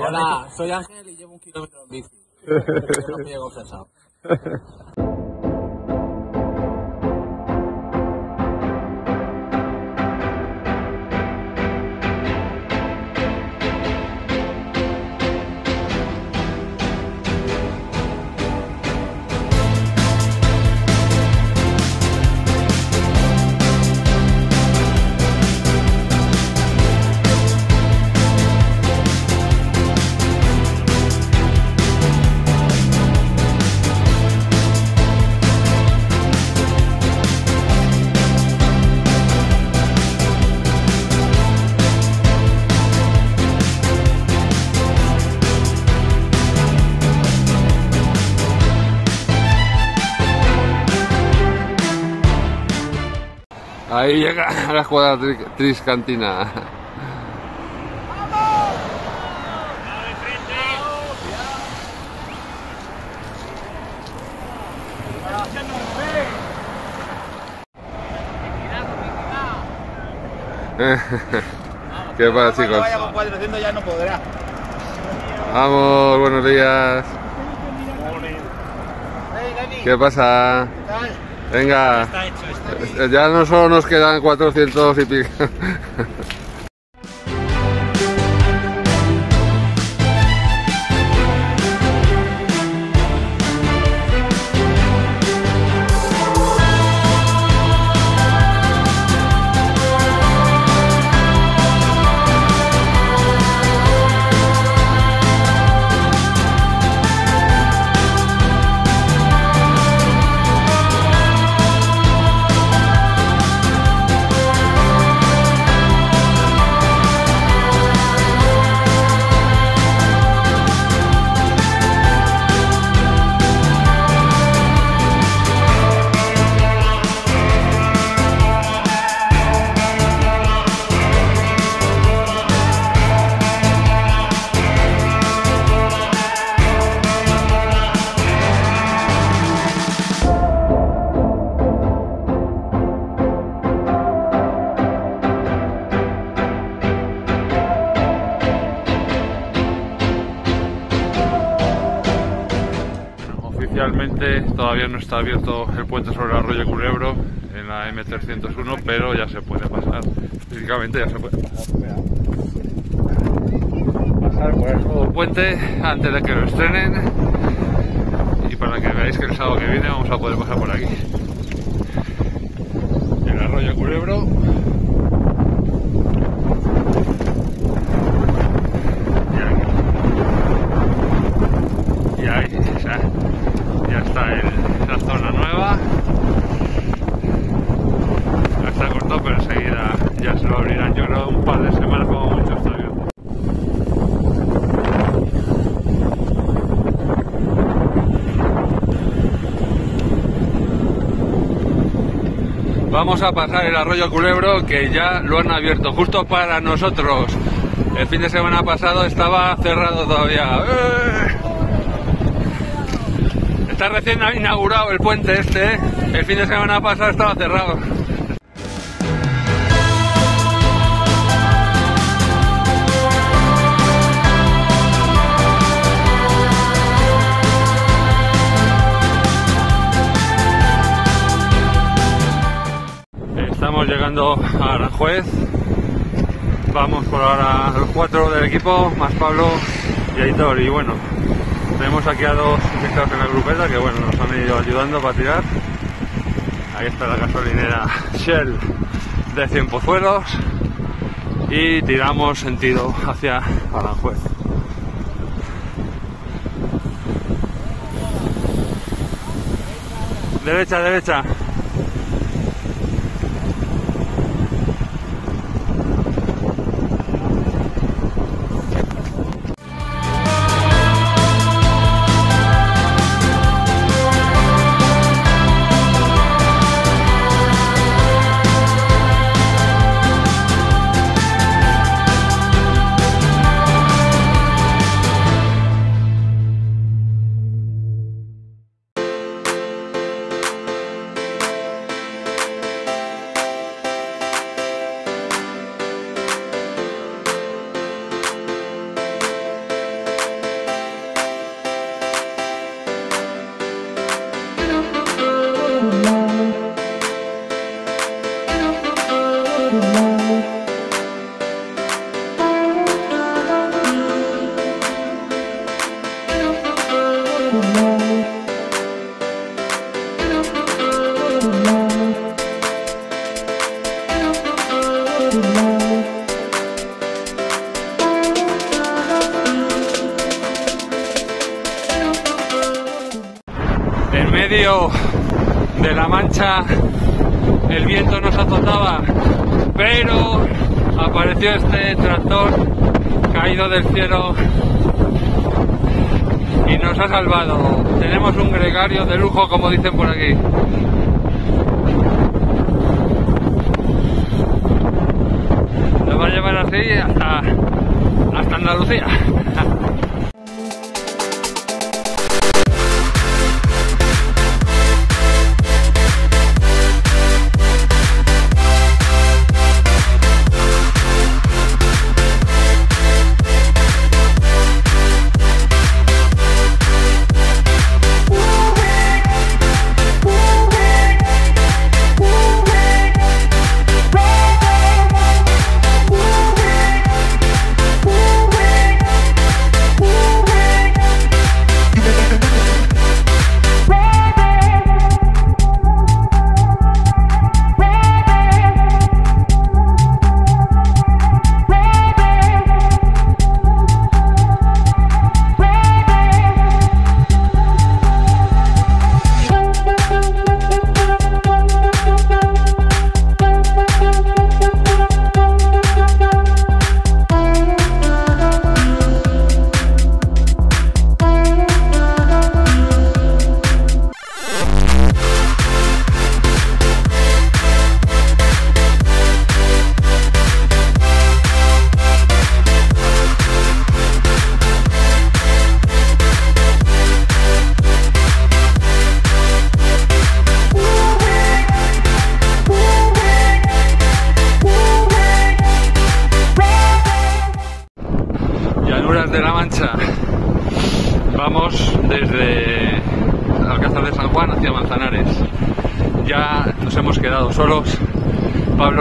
Hola, soy Ángel y llevo un kilómetro en bici. No pille confesado. Ahí llega la escuadra tri- triscantina. ¿Qué pasa, chicos? vaya con 400 ya no podrá. Vamos, buenos días. ¿Qué pasa? ¿qué tal? Venga, hecho, ya no solo nos quedan 400 y pico. Todavía no está abierto el puente sobre el arroyo Culebro en la M301, pero ya se puede pasar. Físicamente ya se puede pasar. Por el nuevo puente antes de que lo estrenen y para que veáis que el sábado que viene vamos a poder pasar por aquí. El arroyo Culebro. Y aquí. Y ahí, o sea, ya está el- la zona nueva. Ya está cortado, pero enseguida ya se lo abrirán. Yo creo un par de semanas como mucho está abierto. Vamos a pasar el arroyo Culebro que ya lo han abierto justo para nosotros. El fin de semana pasado estaba cerrado todavía. ¡Eh! Está recién inaugurado el puente este, ¿eh? El fin de semana pasado estaba cerrado. Estamos llegando a Aranjuez. Vamos por ahora los cuatro del equipo, más Pablo y Aitor. Y bueno, tenemos aquí a dos infectados en la grupeta que bueno, nos han ido ayudando para tirar. Ahí está la gasolinera Shell de Cienpozuelos y tiramos sentido hacia Aranjuez. Derecha, derecha. En medio de la mancha el viento nos azotaba, pero apareció este tractor caído del cielo y nos ha salvado. Tenemos un gregario de lujo, como dicen por aquí. Nos va a llevar así hasta, hasta Andalucía.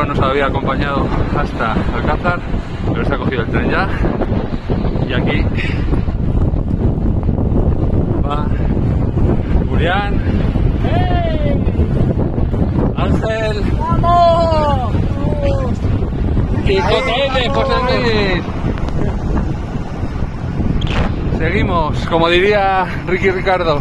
Nos había acompañado hasta Alcázar, pero se ha cogido el tren ya. Y aquí va Julián, Ángel ¡Vamos! y JL, José. Seguimos, como diría Ricky Ricardo.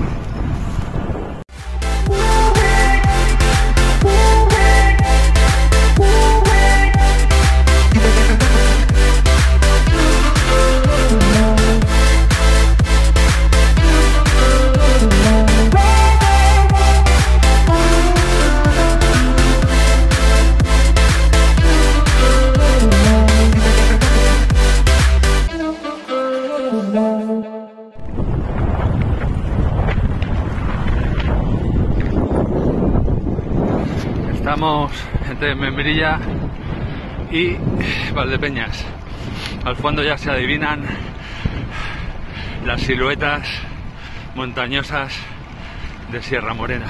Estamos entre Membrilla y Valdepeñas. Al fondo ya se adivinan las siluetas montañosas de Sierra Morena.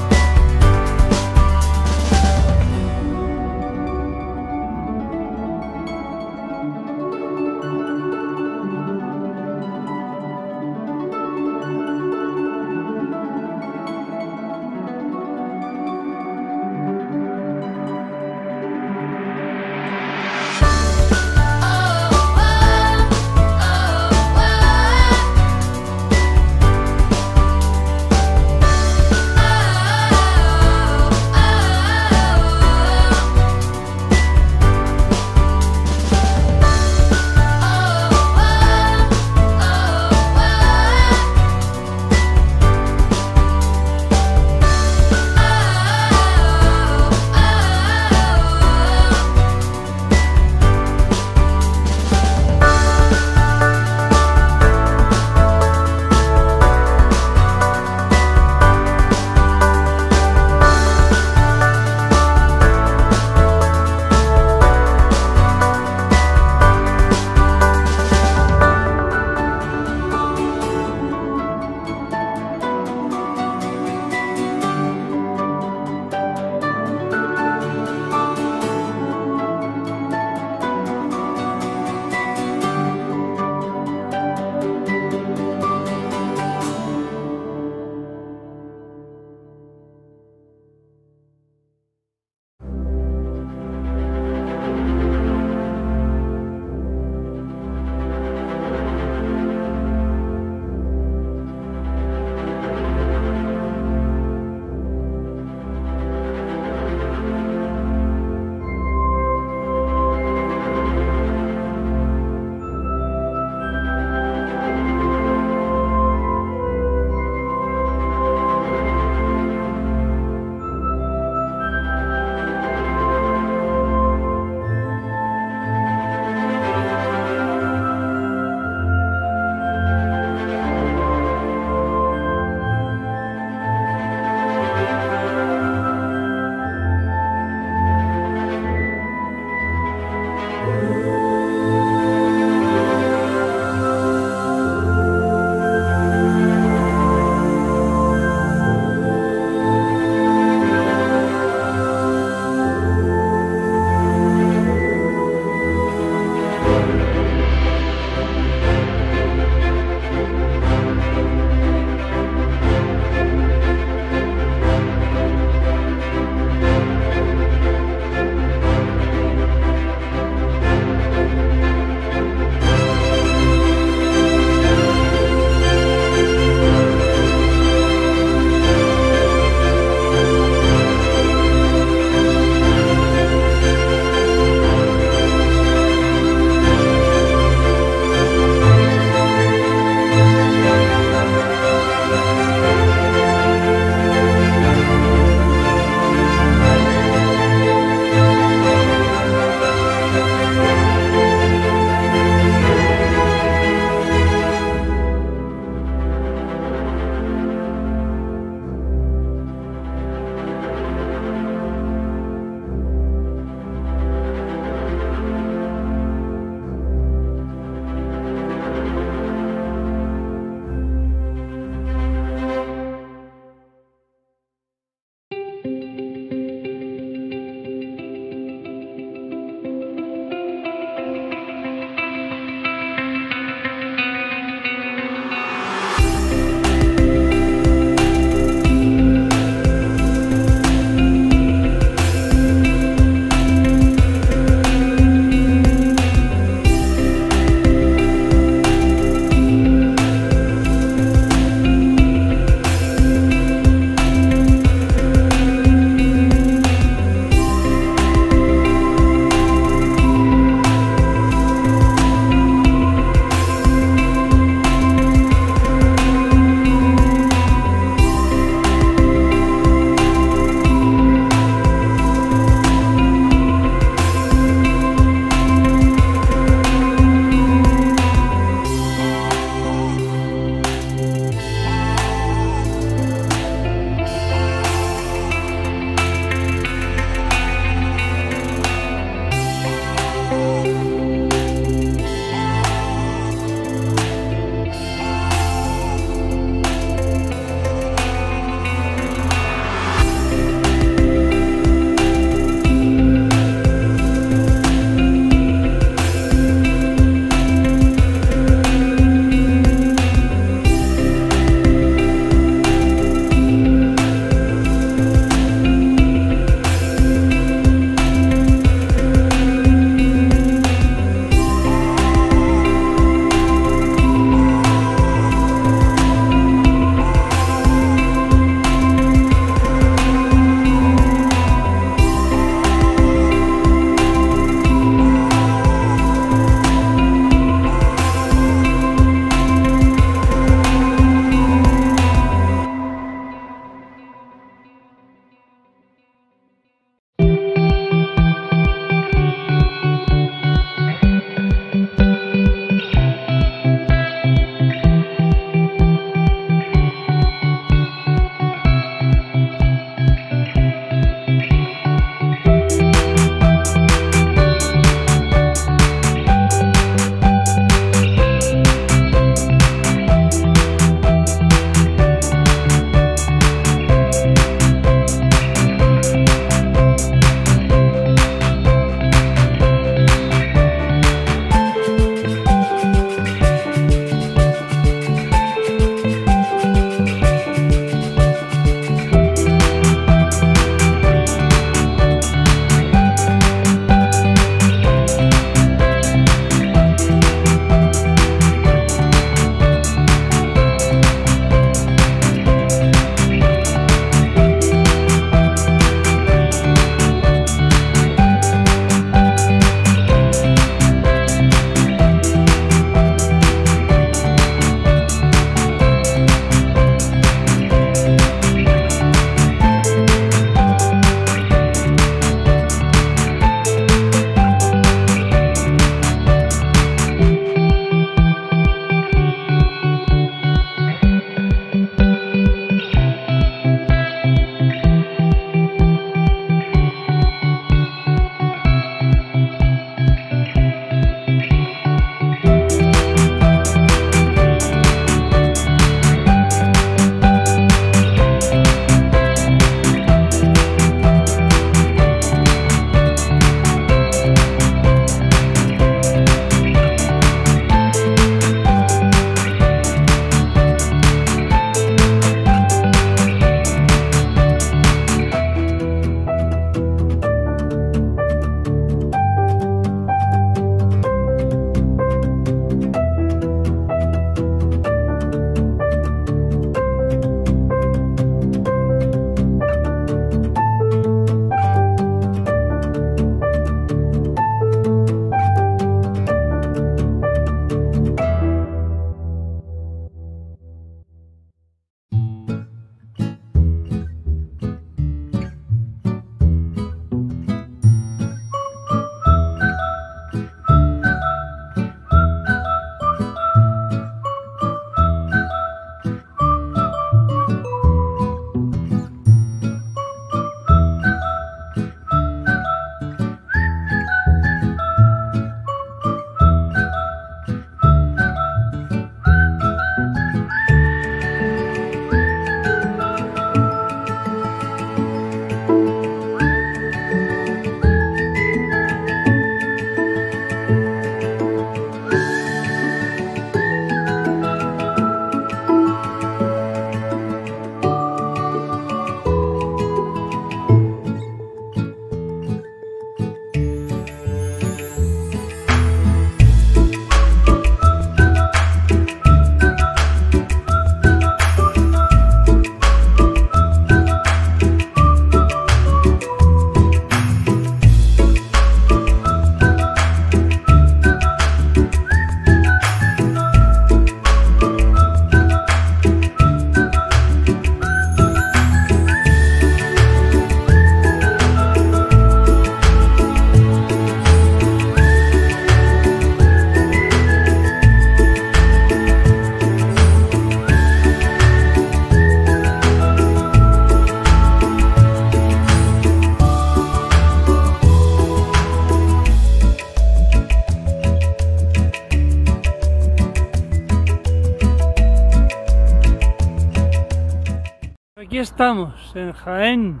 Estamos, en Jaén,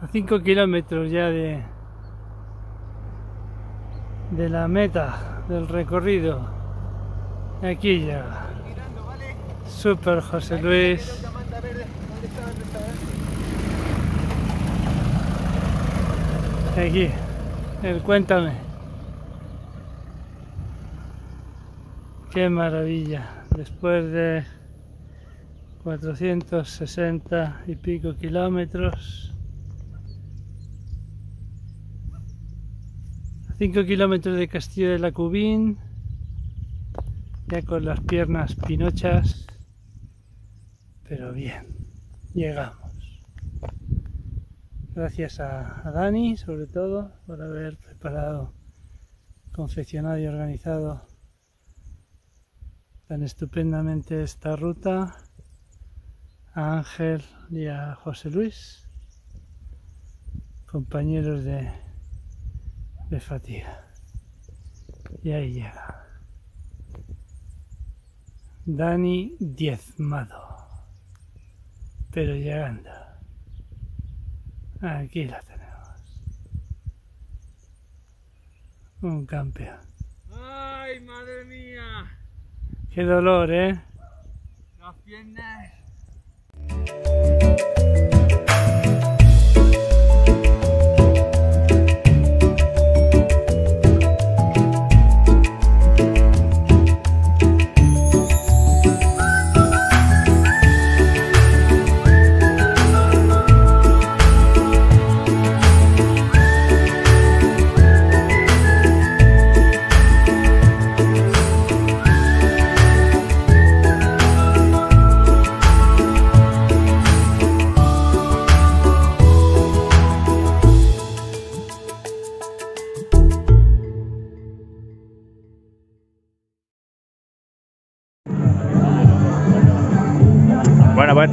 a 5 kilómetros ya de, de la meta del recorrido. Aquí llega. Super José Luis. Aquí, el cuéntame. Qué maravilla. Después de 460 y pico kilómetros. 5 kilómetros de Castillo de la Cubín. Ya con las piernas pinochas. Pero bien, llegamos. Gracias a, a Dani, sobre todo, por haber preparado, confeccionado y organizado tan estupendamente esta ruta. A Ángel y a José Luis, compañeros de, de fatiga. Y ahí llega. Dani diezmado. Pero llegando. Aquí la tenemos. Un campeón. ¡Ay, madre mía! Qué dolor, ¿eh? Las piernas.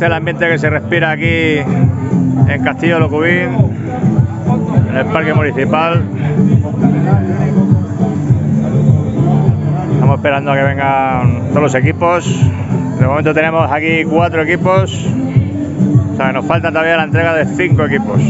El ambiente que se respira aquí en Castillo Locubín, en el parque municipal. Estamos esperando a que vengan todos los equipos. De momento tenemos aquí cuatro equipos. O sea, nos falta todavía la entrega de cinco equipos.